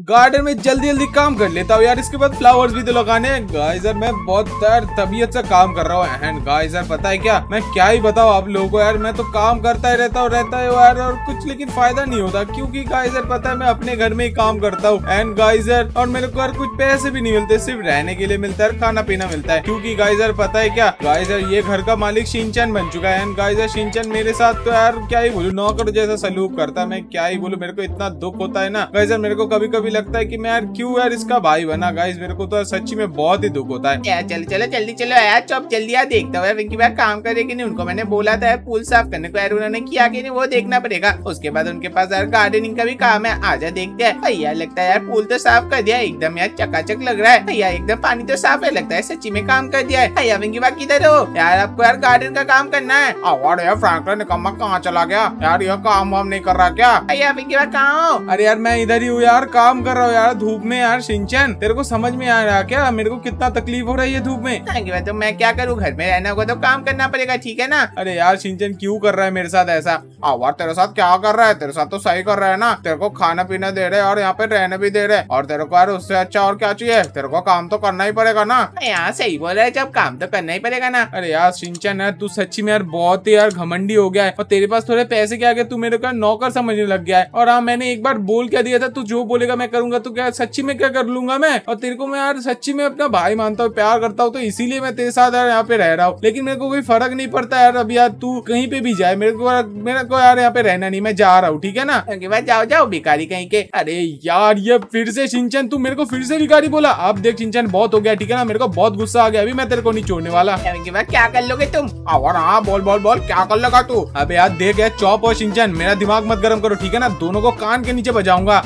Garden में जल्दी जल्दी काम कर लेता हूँ यार, इसके बाद फ्लावर्स भी तो लगाने गाइजर मैं बहुत, यार, तबीयत से काम कर रहा हूँ। एंड गाइजर पता है क्या? मैं क्या ही बताऊँ आप लोगों को, यार, मैं तो काम करता ही रहता हूँ, रहता है यार, और कुछ लेकिन फ़ायदा नहीं होता, क्योंकि गाइजर पता है, मैं अपने घर में ही काम करता हूँ। एंड गाइजर और मेरे को, यार, कुछ पैसे भी नहीं मिलते, सिर्फ़ रहने के लिए मिलता है खाना पीना मिलता है। क्यूँकी गाइजर पता है क्या? गाइजर ये घर का मालिक सिंचन बन चुका है। एंड गाइस यार सिंचन मेरे साथ तो यार, क्या ही बोलू, नौकर जैसा सलूक करता है। मैं क्या ही बोलू, मेरे को इतना दुख होता है ना। गाइजर मेरे को कभी कभी लगता है की मैं यार क्यों यार इसका भाई बना गाइस मेरे को तो सच्ची में बहुत ही दुख होता है। यार चलो चलो जल्दी चलो यार चुप जल्दी यार देखता हूँ रिंकी भाई काम करे करेगी नहीं उनको मैंने बोला था पूल साफ़ करने को यार उन्होंने किया कि नहीं वो देखना पड़ेगा। उसके बाद उनके पास यार गार्डनिंग का भी काम है आजा देखते हैं। यार लगता है यार पूल तो साफ़ कर दिया एकदम यार चकाचक लग रहा है। यार एकदम पानी तो साफ़ है लगता है सच्ची में काम कर दिया है। यार रिंकी भाई किधर हो? यार आपको यार गार्डन का काम करना है। और यार फ्रैंकलिन निकम्मा कहाँ चला गया? यार यह काम वाम नहीं कर रहा क्या? यार रिंकी भाई कहाँ हो? अरे यार मैं इधर ही हूँ यार काम कर रहा हूँ यार धूप में यार सिंचन। तेरे को समझ में आ रहा है क्या? मेरे को कितना तकलीफ़ हो रही है धूप में। तो मैं क्या करूँ? घर में रहना होगा तो काम करना पड़ेगा ठीक है ना? अरे यार सिंचन क्यूँ कर रहा है मेरे साथ ऐसा? आवार तेरे साथ क्या कर रहा है? तेरे साथ तो सही कर रहा है ना? तेरे को खाना पीना दे रहे और यहाँ पे रहने भी दे रहे और तेरे को यार उससे अच्छा और क्या चाहिए? तेरे को काम तो करना ही पड़ेगा ना? यार सही बोल रहा है जब काम तो करना ही पड़ेगा ना। अरे यार सिंचन यार तू सच्ची में यार बहुत ही यार घमंडी हो गया है। और तेरे पास थोड़े पैसे के आगे तू मेरे को नौकर समझने लग गया है। और हाँ मैंने एक बार बोल क्या दिया था? तू जो बोलेगा मैं करूँगा तो क्या सच्ची में क्या कर लूँगा मैं? और तेरे को मैं यार सच्ची में अपना भाई मानता हूँ प्यार करता हूँ तो इसीलिए मैं तेरे साथ यार यहाँ पे रह रहा हूँ। लेकिन मेरे को कोई फ़र्क नहीं पड़ता यार अब यार तू कहीं पे भी जाए मेरे को मेरे को यार यहाँ पे रहना नहीं मैं जा रहा हूँ ठीक है ना? भाई जाओ जाओ भिखारी कहीं के। अरे यार ये फिर से सिंचन तू मेरे को फिर से भिखारी बोला? अब देख सिंचन बहुत हो गया ठीक है ना? मेरे को बहुत गुस्सा आ गया अभी मैं तेरे को नहीं छोड़ने वाला। क्या कर लोगे तुम? और हाँ बोल बोल बोल क्या कर लगा तू? अब यार देख यार चौप और सिंचन मेरा दिमाग मत गर्म करो ठीक है ना? दोनों को कान के नीचे बजाऊँगा।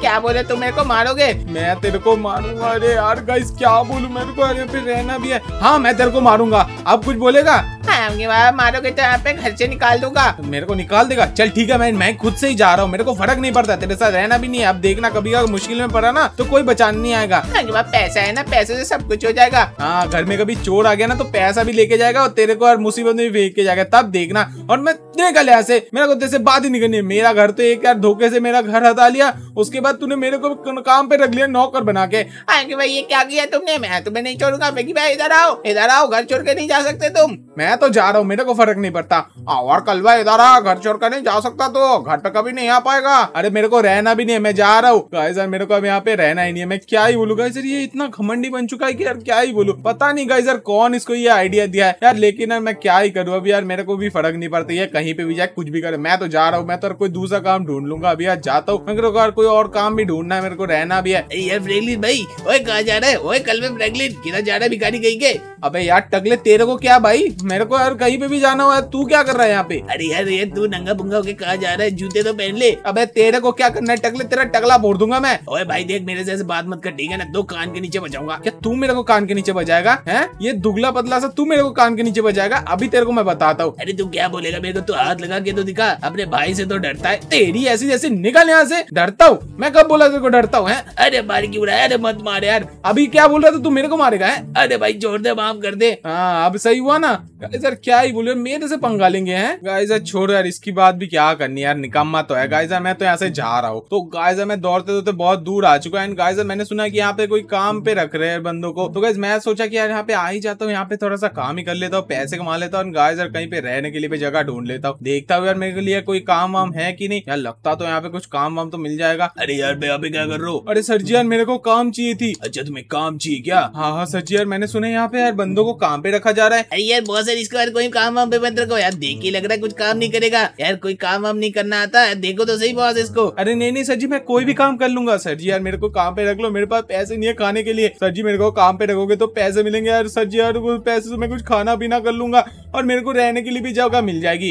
क्या बोले तुम मेरे को मारोगे? मैं तेरे को मारूँगा, अरे यार गाइस क्या बोलूँ? मेरे को अरे, फिर रहना भी है। हाँ मैं तेरे को मारूँगा। अब कुछ बोलेगा? हाँ, मारोगे तो यहाँ पे घर से निकाल दूँगा। मेरे को निकाल देगा? चल ठीक है मैं मैं खुद से ही जा रहा हूँ मेरे को फ़र्क नहीं पड़ता तेरे साथ रहना भी नहीं है। अब देखना कभी अगर मुश्किल में पड़ा ना तो कोई बचाने नहीं आएगा। हाँ, पैसा है ना पैसे से सब कुछ हो जाएगा। हाँ घर में कभी चोर आ गया ना तो पैसा भी लेके जाएगा और तेरे को और मुसीबत में भी फेंक के जाएगा। तब देखना और मैं निकल यहाँ से मेरा को तेरे से बात ही नहीं करनी मेरा घर तो एक यार धोखे से मेरा घर हटा लिया उसके बाद तूने मेरे को काम पे रख लिया नौकर बना के। आगे भाई ये क्या किया तुमने? मैं तुम्हें नहीं छोड़ूँगा भाई इधर आओ इधर आओ घर छोड़ के नहीं जा सकते तुम। मैं तो जा रहा हूँ मेरे को फ़र्क नहीं पड़ता। और कलवा इधर आ घर छोड़ कर नहीं जा सकता तो घर पे कभी नहीं आ पाएगा। अरे मेरे को रहना भी नहीं है मैं जा रहा हूँ। सर मेरे को अब यहाँ पे रहना ही नहीं है मैं क्या ही बोलू? सर ये इतना घमंडी बन चुका है कि यार क्या ही बोलू? पता नहीं गाइस सर कौन इसको ये आइडिया दिया है? यार लेकिन यार मैं क्या ही करूँ? अभी यार मेरे को भी फ़र्क नहीं पड़ता है कहीं पे भी जाए कुछ भी करे मैं तो जा रहा हूँ मैं तो कोई दूसरा काम ढूंढ लूँगा। अभी यार जाता हूँ मेरे को कोई और काम भी ढूंढना है मेरे को रहना भी है। यार भाई ओए कहा जा रहा है? ओए कल में किधर जा रहा है भिखारी के? अबे यार टगले तेरे को क्या भाई? मेरे को यार कहीं पे भी जाना हुआ तू क्या कर रहा है यहाँ पे? अरे यार ये तू नंगा बुंगा होके कहा जा रहा है? जूते तो पहन ले। अब तेरे को क्या करना है? टकले तेरा टकला फोड़ दूँगा मैं। ओए भाई देख मेरे से बात मत कर ठीक है ना? दो कान के नीचे बजाऊँगा। क्या तू मेरे को कान के नीचे बजाएगा है? ये दुगला पतला सा तू मेरे को कान के नीचे बजाएगा अभी तेरे को मैं बताता हूँ। अरे तू क्या बोलेगा? मेरे को तू हाथ लगा के तो दिखा। अपने भाई से तो डरता है। तेरी ऐसी जैसे निकल यहाँ से। डरता हूँ। मैं कब बोला तेरे को डरता हूँ अरे मार क्यों रहा है? अरे मत मार यार। अभी क्या बोल रहा था तू मेरे को मारेगा है? अरे भाई छोड़ दे माफ़ कर दे। हाँ अब सही हुआ ना। सर क्या ही बोले मेरे से पंगा लेंगे हैं? गाइजा छोड़ यार इसकी बात भी क्या करनी यार निकम्मा तो है। गाइजा मैं तो यहाँ से जा रहा हूँ। तो गाइजा मैं दौड़ते दौड़ते बहुत दूर आ चुका है। गाइजा मैंने सुना की यहाँ पे कोई काम पे रख रहे हैं बंदों को। तो गाइज़ मैं सोचा की यार यहाँ पे आ ही जाता हूँ यहाँ पे थोड़ा सा काम ही कर लेता हूँ पैसे कमा लेता हूँ। गाइजर कहीं पे रहने के लिए भी जगह ढूंढ लेता हूँ। देखता हूँ यार मेरे लिए कोई काम वाम है की नहीं। यार लगता तो यहाँ पे कुछ काम वाम तो मिल जाएगा। अरे यार मैं अभी क्या कर रहा हूँ? अरे सर जी यार मेरे को काम चाहिए थी। अच्छा तुम्हें काम चाहिए क्या? हाँ हाँ सर जी यार मैंने सुना यहाँ पे यार बंदों को काम पे रखा जा रहा है। अरे यार बहुत सारे इसको यार कोई काम वाम पे बंद रखो। यार देख ही लग रहा है कुछ काम नहीं करेगा। यार कोई काम वाम नहीं करना आता। है देखो तो सही बॉस इसको। अरे नहीं नहीं सर जी मैं कोई भी काम कर लूँगा सर जी। यार मेरे को काम पे रख लो। मेरे पास पैसे नहीं है खाने के लिए। सर जी मेरे को काम पे रखोगे तो पैसे मिलेंगे। यार सर जी यार पैसे से मैं कुछ खाना पीना कर लूँगा और मेरे को रहने के लिए भी जगह मिल जाएगी।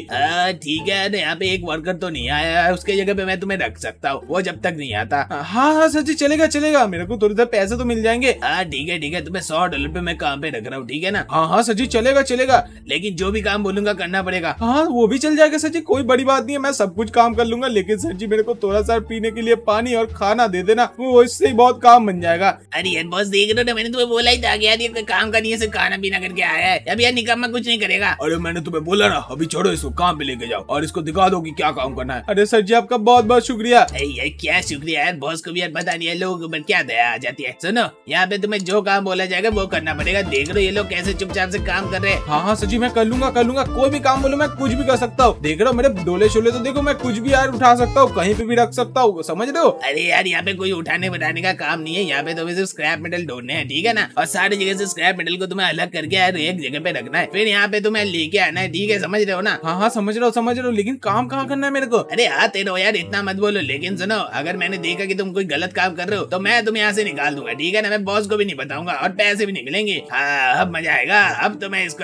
ठीक है यहाँ पे एक वर्कर तो नहीं आया है उसके जगह पे मैं तुम्हें रख सकता हूँ। वो जब तक नहीं आता। हाँ हाँ सर जी चलेगा चलेगा। मेरे को थोड़ी देर पैसे तो मिल जाएँगे। हाँ ठीक है ठीक है। तुम्हें सौ डॉलर पे मैं काम पे रख रहा हूँ ठीक है ना? हाँ हाँ सर जी चलेगा चलेगा। लेकिन जो भी काम बोलूँगा करना पड़ेगा। हाँ वो भी चल जाएगा सर जी कोई बड़ी बात नहीं है मैं सब कुछ काम कर लूँगा लेकिन सर जी मेरे को थोड़ा सा पीने के लिए पानी और खाना दे देना वो इससे ही बहुत काम बन जाएगा। अरे यार बॉस देख रहे हो मैंने तुम्हें बोला ही था यार ये काम करनी है सिर्फ़ खाना पीना करके आया है। अब यार निकम्मा कुछ नहीं करेगा। अरे मैंने तुम्हें बोला ना अभी छोड़ो इसको काम पे लेके जाओ और इसको दिखा दो कि क्या काम करना है। अरे सर जी आपका बहुत बहुत शुक्रिया। यार क्या शुक्रिया यार बॉस को भी यार पता नहीं है लोगों क्या दया आ जाती है। सुनो यहाँ पे तुम्हें जो काम बोला जाएगा वो करना पड़ेगा। देख लो ये लोग कैसे चुपचाप से काम कर रहे हैं। हाँ हाँ सची मैं कर लूँगा कर लूँगा। कोई भी काम बोलो मैं कुछ भी कर सकता हूँ। देख रहा हूँ मेरे डोले शोले तो देखो मैं कुछ भी यार उठा सकता हूँ कहीं पे भी रख सकता हूँ। समझ रहे हो? अरे यार यहाँ पे कोई उठाने बनाने का काम नहीं है। यहाँ पे तुम्हें सिर्फ़ स्क्रैप मेटल ढूँढने हैं ठीक है ना? और सारी जगह से स्क्रैप मेटल को तुम्हें अलग करके यार एक जगह पे रखना है। फिर यहाँ पे तुम्हें लेके आना है ठीक है? समझ रहे हो ना? हाँ हाँ समझ रहा हूँ समझ रहा हूँ। लेकिन काम कहाँ करना है मेरे को? अरे आते रहो यार इतना मत बोलो। लेकिन सुनो अगर मैंने देखा कि तुम कोई गलत काम कर रहे हो तो मैं तुम्हें यहाँ से निकाल दूँगा ठीक है ना? मैं बॉस को भी नहीं बताऊँगा और पैसे भी निकलेंगे। हाँ अब मज़ा आएगा। अब तो मैं इसको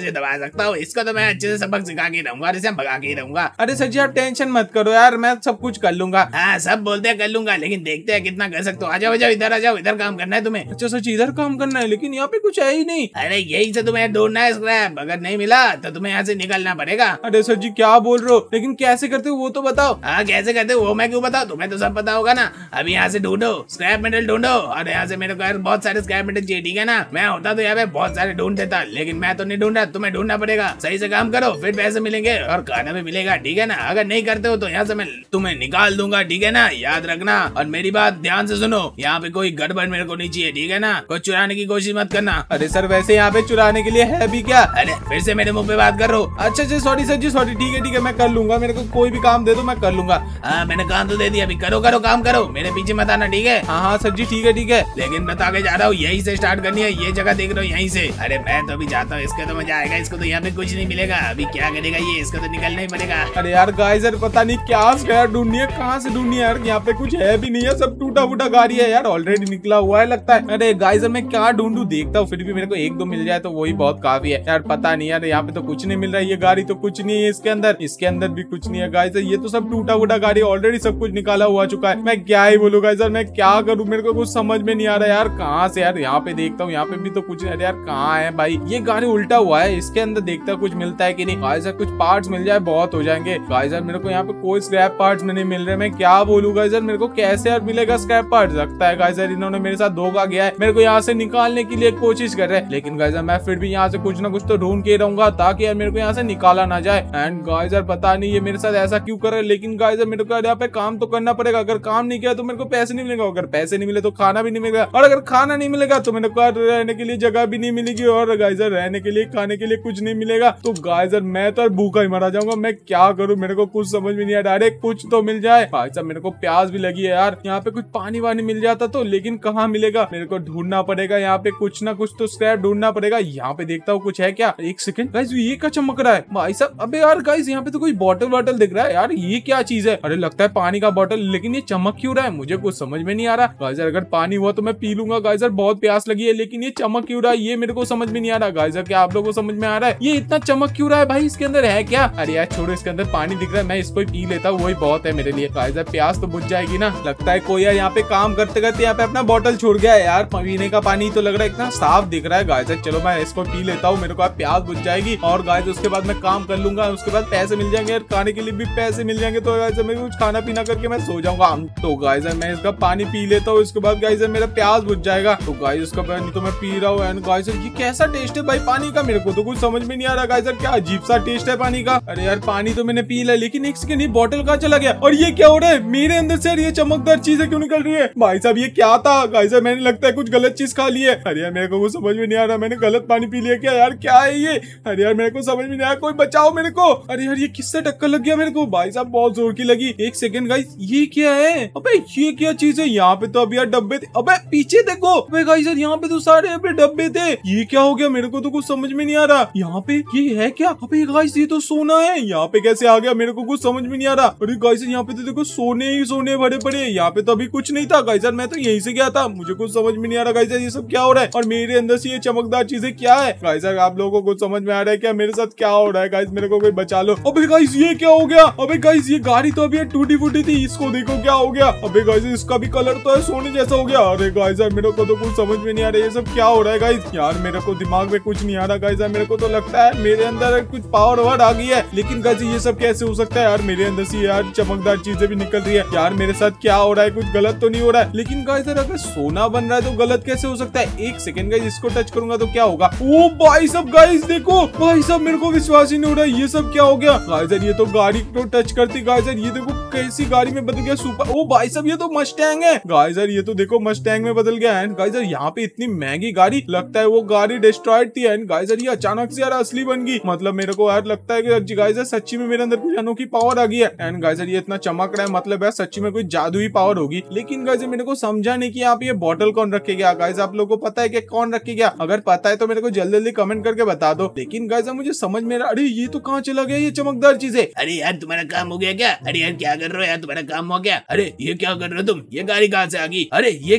से दबा सकता हूँ इसको तो मैं अच्छे से सबक सिखा के रहूँगा और इसे भगा के रहूँगा। अरे सर जी आप टेंशन मत करो यार मैं सब कुछ कर लूँगा। हाँ सब बोलते हैं कर लूँगा लेकिन देखते हैं कितना कर सकते हो। आ जाओ जाओ इधर आ जाओ इधर काम करना है तुम्हें। अच्छा सच इधर काम करना है लेकिन यहाँ पे कुछ है ही नहीं। अरे यही से तुम्हें ढूंढना है स्क्रैप अगर नहीं मिला तो तुम्हें यहाँ से निकलना पड़ेगा। अरे सर जी क्या बोल रहे हो? लेकिन कैसे करते हो वो तो बताओ। हाँ कैसे करते हो वो मैं क्यों बताऊँ? तुम्हें तो सब पता होगा ना। अभी यहाँ से ढूंढो स्क्रैप मेटल ढूंढो और यहाँ से मेरे को यार बहुत सारे स्क्रैप मेटल चाहिए ठीक है ना। मैं होता तो यहाँ पे बहुत सारे ढूंढ देता लेकिन मैं तो नहीं ढूंढा। तुम्हें ढूंढना पड़ेगा। सही से काम करो फिर पैसे मिलेंगे और खाना भी मिलेगा ठीक है ना? अगर नहीं करते हो तो यहाँ से मैं तुम्हें निकाल दूँगा ठीक है ना? याद रखना। और मेरी बात ध्यान से सुनो यहाँ पे कोई गड़बड़ मेरे को नहीं चाहिए ठीक है ना? कोई चुराने की कोशिश मत करना। अरे सर वैसे यहाँ पे चुराने के लिए है भी क्या? अरे फिर से मेरे मुँह पे बात कर। रहे हो अच्छा अच्छा सॉरी सर जी सॉरी ठीक है ठीक है मैं कर लूँगा मेरे को कोई भी काम दे दो मैं कर लूँगा। हाँ मैंने काम तो दे दिया अभी करो करो काम करो। मेरे पीछे मत आना ठीक है? हाँ हाँ सर जी ठीक है ठीक है। लेकिन मैं तो आगे जा रहा हूँ यही से स्टार्ट करनी है ये जगह देख रहा हूँ यहीं से। अरे मैं तो अभी जाता हूँ इसके तो मज़ा आएगा इसको तो यहाँ पे कुछ नहीं मिलेगा। अभी क्या करेगा ये? इसको तो निकलना ही पड़ेगा। अरे यार गाइस यार, पता नहीं क्या स्क्रैप ढूंढनी है कहाँ से ढूंढनी यार? यहाँ पे कुछ है भी नहीं है। सब टूटा फूटा गाड़ी है यार। ऑलरेडी निकला हुआ है, लगता है। अरे गाइस मैं क्या ढूंढू? देखता हूँ, फिर भी मेरे को एक दो मिल जाए तो वही बहुत काफ़ी है। यार, पता नहीं यार, यहाँ पे तो कुछ नहीं मिल रहा है। ये गाड़ी तो कुछ नहीं है इसके अंदर। इसके अंदर भी कुछ नहीं है गाइस ये तो सब टूटा फूटा गाड़ी ऑलरेडी सब कुछ निकाला हुआ चुका है। मैं क्या ही बोलूँ गाइस मैं क्या करूँ? मेरे को कुछ समझ में नहीं आ रहा यार, कहाँ से? यार, यहाँ पे देखता हूँ, यहाँ पे भी तो कुछ अरे यार, कहाँ है भाई? ये गाड़ी उल्टा हुआ है इसके अंदर देखता कुछ मिलता है कि नहीं। गाइस कुछ पार्ट मिल जाए, बहुत हो जाएँगे। गाइस मेरे को यहाँ पे कोई स्क्रैप पार्ट्स नहीं मिल रहे, मैं क्या बोलूँ? गाइस मेरे को कैसे यार मिलेगा स्क्रैप पार्ट लगता है गाइस इन्होंने मेरे साथ धोखा गया है। मेरे को यहाँ से निकालने के लिए कोशिश कर रहे हैं। लेकिन गाइस मैं फिर भी यहाँ से कुछ ना कुछ तो ढूंढ के रहूँगा, ताकि यार मेरे को यहाँ से निकाला ना जाए। एंड गाइस पता नहीं ये मेरे साथ ऐसा क्यों कर रहे लेकिन गाइस मेरे को यहाँ पे काम तो करना पड़ेगा। अगर काम नहीं किया तो मेरे को पैसे नहीं मिलेगा, अगर पैसे नहीं मिले तो खाना भी नहीं मिलेगा। और अगर खाना नहीं मिलेगा तो मेरे को रहने के लिए जगह भी नहीं मिलेगी। और गाइजर रहने के लिए खाने के लिए कुछ नहीं मिलेगा। तो गाइजर मैं तो भूखा ही मरा जाऊँगा। मैं क्या करूँ? मेरे को कुछ समझ में नहीं आ रहा कुछ तो मिल जाए। भाई साहब, मेरे को प्याज भी लगी है यार। यहाँ पे कुछ पानी वानी मिल जाता तो लेकिन कहाँ मिलेगा? मेरे को ढूंढना पड़ेगा यहाँ पे। कुछ ना कुछ तो स्क्रैप ढूंढना पड़ेगा। यहाँ पे देखता हूँ कुछ है क्या। एक सेकंड गाइस ये क्या चमक रहा है? भाई साहब, अबे यार गाइस यहाँ पे तो कोई बॉटल वॉटल दिख रहा है। यार, ये क्या चीज़ है? अरे, लगता है पानी का बॉटल लेकिन ये चमक क्यों रहा है? मुझे कुछ समझ में नहीं आ रहा। गाइजर अगर पानी हुआ तो मैं पी लूँगा। गाइजर बहुत प्यास लगी है, लेकिन ये चमक क्यों रहा है? ये मेरे को समझ में नहीं आ रहा। गाइजर क्या आप लोगों को समझ में आ रहा है। ये इतना चमक क्यों रहा है भाई इसके अंदर? है क्या? अरे यार, छोड़ो, इसके अंदर पानी दिख रहा है, मैं इसको पी लेता हूँ, वही बहुत है मेरे लिए। गाइजर प्यास तो बुझ जाएगी ना। लगता है कोई यार यहाँ पे काम करते करते यहाँ पे अपना बॉटल छोड़ गया है यार। पीने का पानी तो लग रहा है, इतना साफ़ दिख रहा है। गाइजर चलो, मैं इसको पी लेता हूँ, मेरे को प्यास बुझ जाएगी। और गाय उसके बाद मैं काम कर लूँगा, उसके बाद पैसे मिल जाएँगे और खाने के लिए भी पैसे मिल जाएँगे। तो गाइजर मैं कुछ खाना पीना करके मैं सो जाऊँगा। तो गाइजर मैं इसका पानी पी लेता हूँ, उसके बाद गाइजर मेरा प्यास बुझ जाएगा। तो गाय उसका पानी तो मैं पी रहा हूँ। एंड गाइजर ये कैसा टेस्ट है भाई पानी का? मेरे को तो कुछ समझ में नहीं आ रहा गाइजर क्या अजीब सा टेस्ट है पानी का। अरे यार, पानी तो मैंने पी लिया, लेकिन एक सेकंड ये बॉटल कहाँ चला गया? और ये क्या हो रहा है? मेरे अंदर से ये चमकदार चीज़ें क्यों निकल रही है? भाई साहब, ये क्या था? गाइजर मैंने लगता है कुछ गलत चीज़ खा ली है। अरे यार, मेरे को कुछ समझ में नहीं आ रहा, मैंने गलत पानी पी लिया क्या यार? क्या है ये? अरे यार, मेरे को समझ में नहीं आया, कोई बचाओ मेरे को। अरे यार, ये किससे टक्कर लग गया मेरे को? भाई साहब, बहुत ज़ोर की लगी। एक सेकंड गाइस ये क्या है? अबे, ये क्या चीज़ है? यहाँ पे तो अभी यार डब्बे थे। अबे, पीछे देखो। अबे गाइस यार, यहाँ पे तो सारे डब्बे थे। ये क्या हो गया? मेरे को तो कुछ समझ में नहीं आ रहा। यहाँ पे ये है क्या? अबे गाइस ये तो सोना है। यहाँ पे कैसे आ गया? मेरे को कुछ समझ में नहीं आ रहा। अरे गाइस यहाँ पे तो देखो, सोने ही सोने बड़े बड़े यहाँ पे तो अभी कुछ नहीं था। गाइस मैं तो यहीं से गया था। मुझे कुछ समझ में नहीं आ रहा। गाइस ये सब क्या हो रहा है? और मेरे अंदर से ये चमकदार चीज़ें क्या है? गाइस आप लोगों को कुछ समझ में आ रहा है क्या? मेरे साथ क्या हो रहा है? गाइस मेरे को कोई बचा लो। अबे गाइस ये क्या हो गया? अबे गाइस ये गाड़ी तो अभी टूटी फूटी थी। इसको देखो क्या हो गया। अबे गाइस इसका भी कलर तो है सोने जैसा हो गया। अरे गाइस मेरे को तो कुछ समझ में नहीं आ रहा। ये सब क्या हो रहा है गाइस यार, मेरे को दिमाग में कुछ नहीं आ रहा। गाइस मेरे को तो लगता है मेरे अंदर कुछ पावर वर्ड आ गई है। लेकिन गाइस ये सब कैसे हो सकता है? यार, मेरे अंदर से यार चमकदार चीज़ें भी निकल रही है। यार, मेरे साथ क्या हो रहा है? कुछ गलत तो नहीं हो रहा है। लेकिन गाइस यार, अगर सोना बन रहा है तो गलत कैसे हो सकता है? एक सेकंड गाइस इसको टच करूँगा तो क्या होगा? ओ, भाई सब गाइस देखो। भाई साहब, मेरे को विश्वास ही नहीं हो रहा ये सब क्या हो गया? गाइजर ये तो गाड़ी को टच करती। गाइजर ये देखो कैसी गाड़ी में बदल गया सुपर ओ, भाई सब ये तो मस्टैंग है। गाइजर ये तो देखो मस्टैंग में बदल गया। एंड गाइजर यहाँ पे इतनी महँगी गाड़ी, लगता है वो गाड़ी डिस्ट्रॉयड थी। एंड गाइजर ये अचानक से यार असली बन गई। मतलब मेरे को यार लगता है कि गाइजर सच्ची में मेरे अंदर कुछ अनोखी पावर आ गई है। एंड गाइजर ये इतना चमक रहा है मतलब यार सच्ची में कोई जादुई पावर होगी। लेकिन गाइजर मेरे को समझा नहीं की आप ये बॉटल कौन रखे गया। गाइज़ आप लोगों को पता है कि कौन रखे गया। अगर पता है तो मेरे को जल्दी जल्दी कमेंट करके बता दो। लेकिन गाइज़ मुझे समझ में अरे ये तो कहाँ चला गया ये चमकदार चीज़ें? अरे यार तुम्हारा काम हो गया क्या? अरे यार क्या कर रहे हो? यार तुम्हारा काम हो गया। अरे ये क्या कर रहे हो तुम? ये गाड़ी कहाँ से आ गई? अरे ये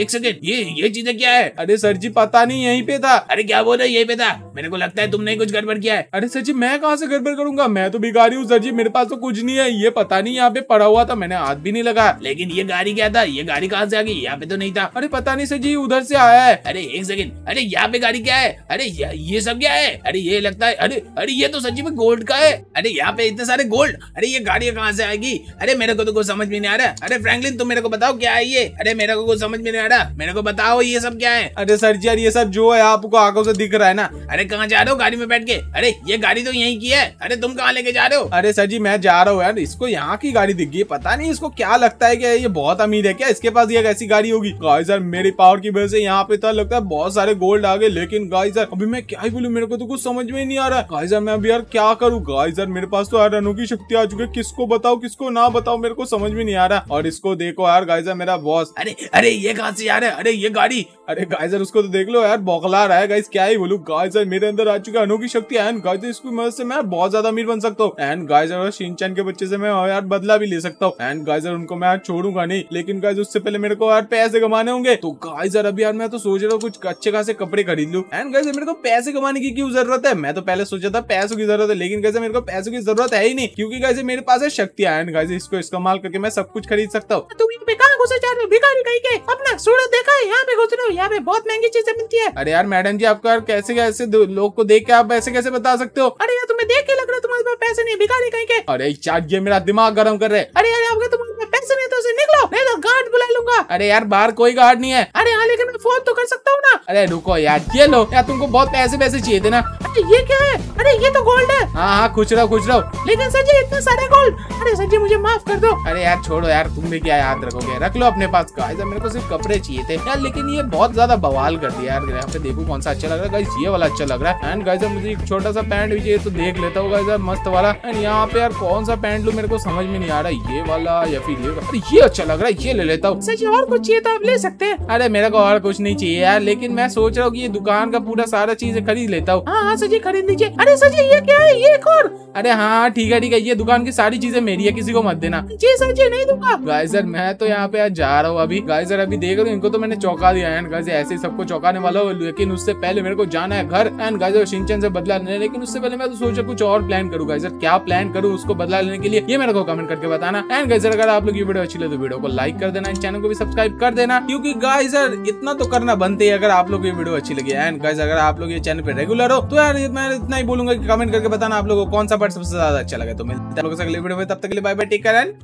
एक सेकंड ये ये चीज़ें क्या है? अरे सर जी पता नहीं यहीं पे था। अरे क्या बोल रहे यहीं पे था। मेरे को लगता है तुमने कुछ गड़बड़ किया है। अरे सर जी मैं कहाँ से गड़बड़ करूँगा? मैं तो भिखारी हूँ सर जी मेरे पास तो कुछ नहीं है। ये पता नहीं यहाँ पे पड़ा हुआ था मैंने हाथ भी नहीं लगा लेकिन ये गाड़ी क्या था? ये गाड़ी कहाँ से आ गई? यहाँ पे तो नहीं था। अरे पता नहीं सर जी उधर से आया है। अरे एक सेकंड अरे यहाँ पे गाड़ी क्या है? अरे ये सब क्या है? अरे ये लगता है अरे अरे ये तो सच्ची में गोल्ड का है। अरे यहाँ पे इतने सारे गोल्ड अरे ये गाड़ी कहाँ से आएगी? अरे मेरे को तो कुछ समझ में नहीं आ रहा। अरे फ्रैंकलिन तुम मेरे को बताओ क्या है ये? अरे मेरे को कुछ समझ में नहीं आ रहा। मेरे को बताओ ये सब क्या है? अरे सर जी यार ये सब जो है आपको आँखों से दिख रहा है ना। अरे कहाँ जा रहे हो गाड़ी में बैठ के? अरे ये गाड़ी तो यही की है। अरे तुम कहाँ लेके जा रहे हो? अरे सर जी मैं जा रहा हूँ यार। इसको यहाँ की गाड़ी दिख गई पता नहीं इसको क्या लगता है कि ये बहुत अमीर है क्या? इसके पास ये ऐसी गाड़ी होगी। गाइजर मेरी पावर की वजह से यहाँ पे तो लगता है बहुत सारे गोल्ड आ गए लेकिन गाइजर अभी मैं क्या ही बोलूँ मेरे को तो कुछ समझ में नहीं आ रहा। गाइजर मैं अभी यार क्या करूँ? गाय सर मेरे पास तो यार अनोखी शक्ति आ चुकी है। किसको बताओ किसको ना बताओ मेरे को समझ में नहीं आ रहा। और इसको देखो यार गाइजर मेरा बॉस अरे अरे ये कहाँ से यार है? अरे ये गाड़ी। अरे गाइजर उसको तो देख लो यार बौखला रहा है गाइस क्या ही बोलू। गाइजर मेरे अंदर आ चुका अनोखी शक्ति। एंड गाइजर इसकी मदद से मैं बहुत ज़्यादा अमीर बन सकता हूँ। एंड गाइजर और शिनचैन के बच्चे से मैं यार बदला भी ले सकता हूँ। एंड गाइजर उनको मैं यार छोड़ूँगा नहीं लेकिन गाइज़ उससे पहले मेरे को यार पैसे कमाने होंगे। तो गाइजर अभी यार मैं तो सोच रहा हूँ कुछ अच्छे खासे कपड़े खरीद लू। एंड गाइजर मेरे को पैसे कमाने की क्यों ज़रूरत है? मैं तो पहले सोचा था पैसों की ज़रूरत है लेकिन कैसे मेरे को पैसों की ज़रूरत है ही नहीं। क्योंकि गाइजर मेरे पास है शक्तियाँ एंड गाइजर इसको इस्तेमाल करके मैं सब कुछ खरीद सकता हूँ। तुम कहाँ घुसे जा रहे हो? भिखारी कहीं के? अपना सूरत देखा है यहाँ पे घुस रहे हो। यहाँ पे बहुत महँगी चीज़ें मिलती है। अरे यार मैडम जी आपका कैसे कैसे लोग को देख के आप ऐसे कैसे बता सकते हो? अरे यार तुम्हें देख के लग रहा है तुम्हारे पास पैसे नहीं भिखारी कहीं के? अरे चार ये मेरा दिमाग गर्म कर रहे अरे यार आपके तुम्हारे पास पैसे नहीं तो उसे निकलो नहीं तो गार्ड बुला लूँगा। अरे यार बाहर कोई गार्ड नहीं है। अरे यहाँ लेकिन मैं फ़ोन तो कर सकता हूँ ना। अरे रुको यार ये लो। यार तुमको बहुत पैसे पैसे चाहिए थे ना। अरे ये क्या है? अरे ये तो गोल्ड है। हाँ हाँ खुश रहो खुश रहो। लेकिन सर जी इतने सारे गोल्ड अरे सर जी मुझे माफ़ कर दो। अरे यार छोड़ो यार तुम भी क्या याद रखोगे? रख लो अपने पास गाइस मेरे को सिर्फ़ कपड़े चाहिए थे। यार लेकिन ये बहुत ज़्यादा बवाल कर दिया यार। यहाँ पे देखो कौन सा अच्छा लग रहा है। गाइस ये वाला अच्छा लग रहा है। एंड गाइस मुझे एक छोटा सा पैंट भी चाहिए तो देख लेता हूँ गाइस मस्त वाला। एंड यहाँ पे यार कौन सा पैंट लू मेरे को समझ में नहीं आ रहा। ये वाला या फिर ये ये अच्छा लग रहा है ये ले लेता हूँ। सर जी और कुछ चाहिए तो आप ले सकते हैं। अरे मेरे को और कुछ नहीं चाहिए यार लेकिन मैं सोच रहा हूँ की ये दुकान का पूरा सारा चीज़ खरीद लेता हूँ। हाँ हाँ सर जी खरीद लीजिए। अरे सर जी ये क्या है? ये एक और। अरे हाँ ठीक है ठीक है ये दुकान की सारी चीज़ें मेरी है किसी को मत देना। जी सर जी नहीं दूँगा। गाइजर मैं तो यहाँ पे जा रहा हूँ अभी। गाइजर अभी देख रहा हूँ इनको तो मैंने चौका दिया है। ऐसे ही सबको चौकाने वाला हूँ लेकिन उससे पहले मेरे को जाना है घर। एंड गाइजर सिंचन से बदला लेने लेकिन उससे पहले मैं तो सोचा कुछ और प्लान करूँ। गाइजर क्या प्लान करूँ उसको बदला लेने के लिए ये मेरे को कमेंट करके बताना। एंड गाइजर अगर आप लोग ये वीडियो अच्छी लगे तो वीडियो को लाइक कर देना चैनल को भी सब्सक्राइब कर देना। क्योंकि गाइजर इतना तो करना बनते है अगर आप लोग ये वीडियो अच्छी लगी। एंड गाइज़ अगर आप लोग ये चैनल पे रेगुलर हो तो यार मैं इतना ही बोलूँगा। कि कमेंट करके बताना आप लोगों को कौन सा पार्ट सबसे ज़्यादा अच्छा लगा। तो मिलता है लोगों से अगले वीडियो में। तब तक के लिए bye bye take care and